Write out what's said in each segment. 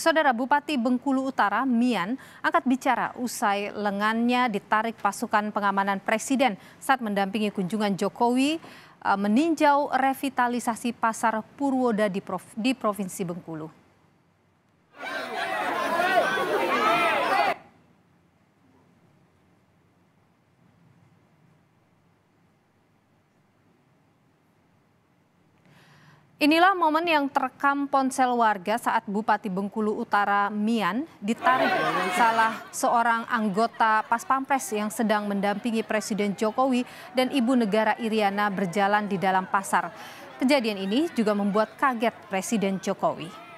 Saudara Bupati Bengkulu Utara, Mian, angkat bicara usai lengannya ditarik pasukan pengamanan Presiden saat mendampingi kunjungan Jokowi eh, meninjau revitalisasi pasar Purwoda di, di Provinsi Bengkulu. Inilah momen yang terekam ponsel warga saat Bupati Bengkulu Utara Mian ditarik salah seorang anggota Pas Pampres yang sedang mendampingi Presiden Jokowi dan Ibu Negara Iriana berjalan di dalam pasar. Kejadian ini juga membuat kaget Presiden Jokowi.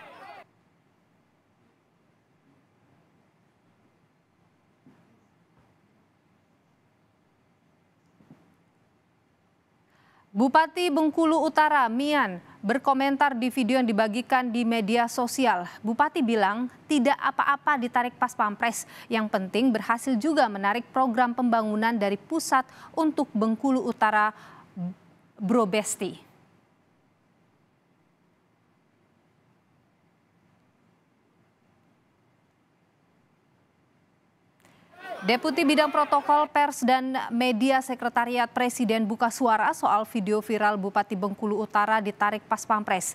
Bupati Bengkulu Utara, Mian, berkomentar di video yang dibagikan di media sosial. Bupati bilang tidak apa-apa ditarik pas pampres. Yang penting berhasil juga menarik program pembangunan dari pusat untuk Bengkulu Utara Brobesti. Deputi Bidang Protokol Pers dan Media Sekretariat Presiden buka suara soal video viral Bupati Bengkulu Utara ditarik pas pampres.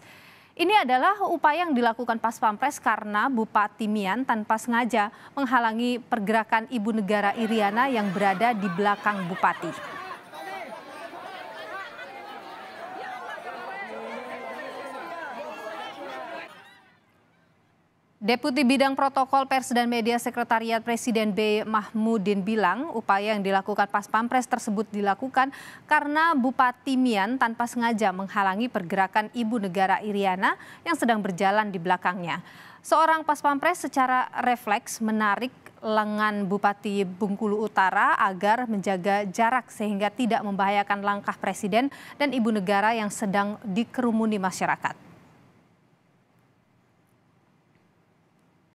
Ini adalah upaya yang dilakukan pas pampres karena Bupati Mian tanpa sengaja menghalangi pergerakan Ibu Negara Iriana yang berada di belakang Bupati. Deputi Bidang Protokol Pers dan Media Sekretariat Presiden B. Mahmudin bilang upaya yang dilakukan pas pampres tersebut dilakukan karena Bupati Mian tanpa sengaja menghalangi pergerakan Ibu Negara Iriana yang sedang berjalan di belakangnya. Seorang pas pampres secara refleks menarik lengan Bupati Bengkulu Utara agar menjaga jarak sehingga tidak membahayakan langkah Presiden dan Ibu Negara yang sedang dikerumuni masyarakat.